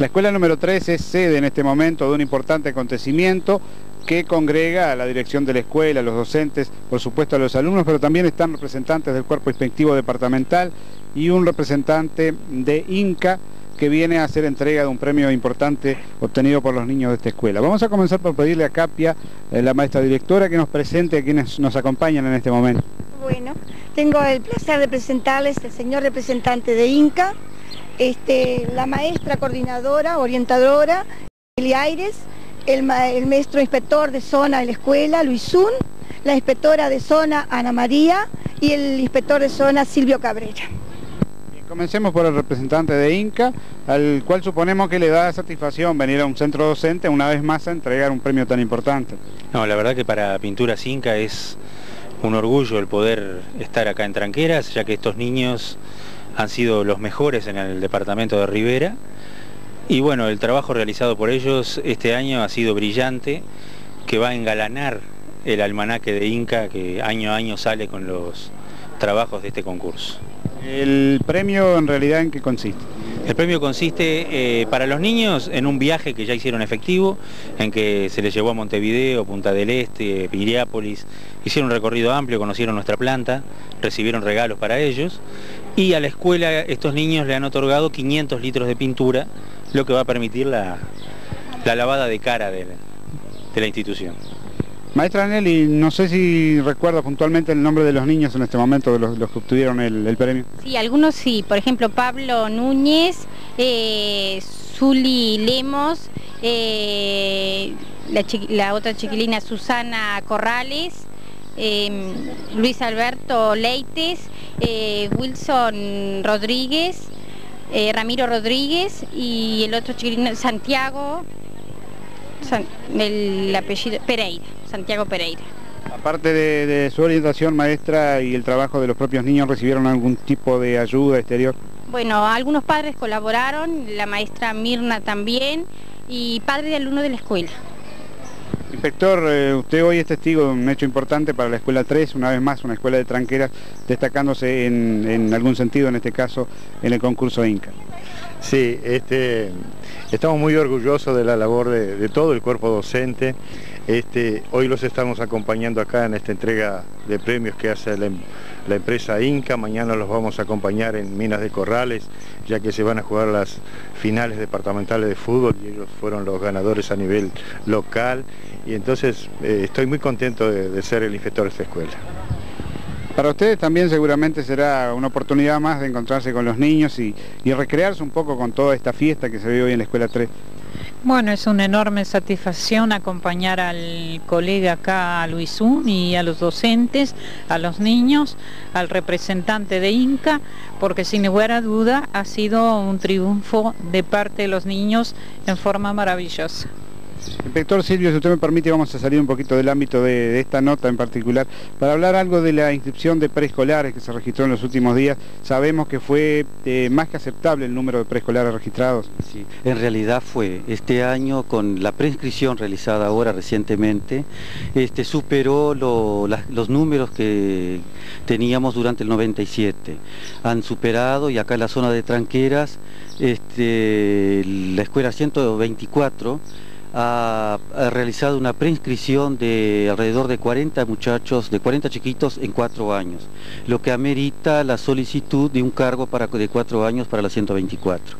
La escuela número 3 es sede en este momento de un importante acontecimiento que congrega a la dirección de la escuela, a los docentes, por supuesto a los alumnos, pero también están representantes del cuerpo inspectivo departamental y un representante de INCA que viene a hacer entrega de un premio importante obtenido por los niños de esta escuela. Vamos a comenzar por pedirle a Capia, eh, la maestra directora, que nos presente a quienes nos acompañan en este momento. Bueno, tengo el placer de presentarles al señor representante de INCA, este, la maestra coordinadora, orientadora, Elia Aires, el, maestro inspector de zona de la escuela, Luis Zun, la inspectora de zona, Ana María, y el inspector de zona, Silvio Cabrera. Comencemos por el representante de INCA, al cual suponemos que le da satisfacción venir a un centro docente una vez más a entregar un premio tan importante. No, la verdad que para Pinturas INCA es un orgullo el poder estar acá en Tranqueras, ya que estos niños han sido los mejores en el departamento de Rivera. Y bueno, el trabajo realizado por ellos este año ha sido brillante, que va a engalanar el almanaque de Inca que año a año sale con los trabajos de este concurso. ¿El premio en realidad en qué consiste? El premio consiste eh, para los niños en un viaje que ya hicieron efectivo, en que se les llevó a Montevideo, Punta del Este, Piriápolis, hicieron un recorrido amplio, conocieron nuestra planta, recibieron regalos para ellos y a la escuela estos niños le han otorgado 500 litros de pintura, lo que va a permitir la, lavada de cara de la, institución. Maestra Nelly, no sé si recuerda puntualmente el nombre de los niños en este momento, de los, que obtuvieron el, premio. Sí, algunos sí, por ejemplo Pablo Núñez, eh, Zuli Lemos, eh, la, la otra chiquilina Susana Corrales, Em, Luis Alberto Leites, eh, Wilson Rodríguez, eh, Ramiro Rodríguez y el otro chiquilino Santiago, el apellido Pereira, Santiago Pereira. Aparte de, su orientación maestra y el trabajo de los propios niños, ¿recibieron algún tipo de ayuda exterior? Bueno, algunos padres colaboraron, la maestra Mirna también, y padre de alumno de la escuela. Inspector, eh, usted hoy es testigo de un hecho importante para la Escuela 3, una vez más una escuela de tranqueras, destacándose en, algún sentido, en este caso, en el concurso INCA. Sí, este, estamos muy orgullosos de la labor de, todo el cuerpo docente. Este, hoy los estamos acompañando acá en esta entrega de premios que hace la, la empresa Inca, mañana los vamos a acompañar en Minas de Corrales, ya que se van a jugar las finales departamentales de fútbol y ellos fueron los ganadores a nivel local y entonces eh, estoy muy contento de, ser el inspector de esta escuela. Para ustedes también seguramente será una oportunidad más de encontrarse con los niños y, y recrearse un poco con toda esta fiesta que se ve hoy en la Escuela 3. Bueno, es una enorme satisfacción acompañar al colega acá, a Luisún, y a los docentes, a los niños, al representante de INCA, porque sin lugar a duda ha sido un triunfo de parte de los niños en forma maravillosa. Inspector Silvio, si usted me permite, vamos a salir un poquito del ámbito de, esta nota en particular para hablar algo de la inscripción de preescolares que se registró en los últimos días. Sabemos que fue eh, más que aceptable el número de preescolares registrados. Sí, en realidad fue. Este año, con la preinscripción realizada ahora recientemente, este, superó los números que teníamos durante el 97. Han superado, y acá en la zona de Tranqueras, este, la escuela 124, ha, realizado una preinscripción de alrededor de 40 muchachos, de 40 chiquitos en cuatro años, lo que amerita la solicitud de un cargo para, de cuatro años para la 124.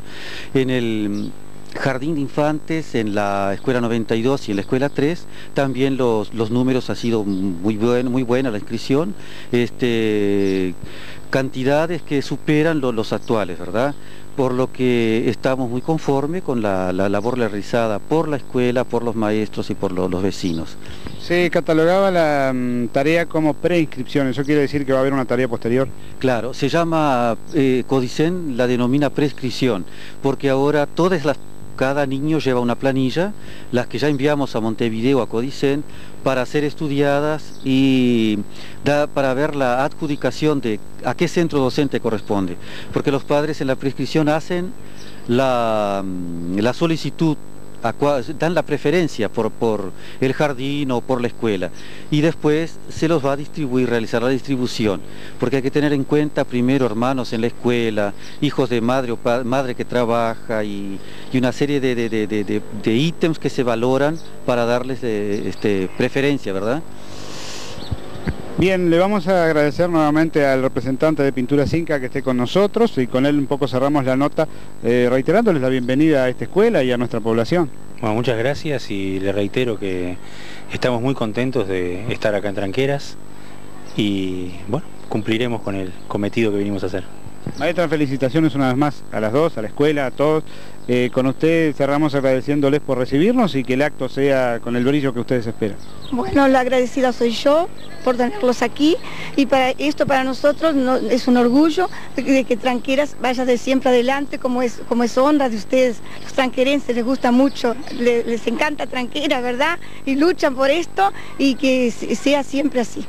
En el Jardín de Infantes, en la Escuela 92 y en la Escuela 3, también los, números ha sido muy, bueno, muy buena la inscripción, este, cantidades que superan los actuales, ¿verdad? por lo que estamos muy conformes con la, labor realizada por la escuela, por los maestros y por los vecinos. Se catalogaba la mm, tarea como preinscripción, ¿eso quiere decir que va a haber una tarea posterior? Claro, se llama, eh, Codicen la denomina prescripción, porque ahora todas las cada niño lleva una planilla, las que ya enviamos a Montevideo, a Codicen, para ser estudiadas y para ver la adjudicación de a qué centro docente corresponde. Porque los padres en la prescripción hacen la, mm, la solicitud dan la preferencia por, por el jardín o por la escuela y después se los va a distribuir, realizar la distribución, porque hay que tener en cuenta primero hermanos en la escuela, hijos de madre o madre que trabaja y, una serie de, ítems que se valoran para darles eh, este, preferencia, ¿verdad? Bien, le vamos a agradecer nuevamente al representante de Pintura Inca que esté con nosotros y con él un poco cerramos la nota eh, reiterándoles la bienvenida a esta escuela y a nuestra población. Bueno, muchas gracias y le reitero que estamos muy contentos de estar acá en Tranqueras y bueno, cumpliremos con el cometido que vinimos a hacer. Maestra, felicitaciones una vez más a las dos, a la escuela, a todos. Eh, con usted cerramos agradeciéndoles por recibirnos y que el acto sea con el brillo que ustedes esperan. Bueno, la agradecida soy yo por tenerlos aquí y para esto para nosotros es un orgullo de, que Tranqueras vaya de siempre adelante como es, como es honra de ustedes. Los tranquerenses les gusta mucho, les, encanta Tranquera, ¿verdad? Y luchan por esto y que sea siempre así.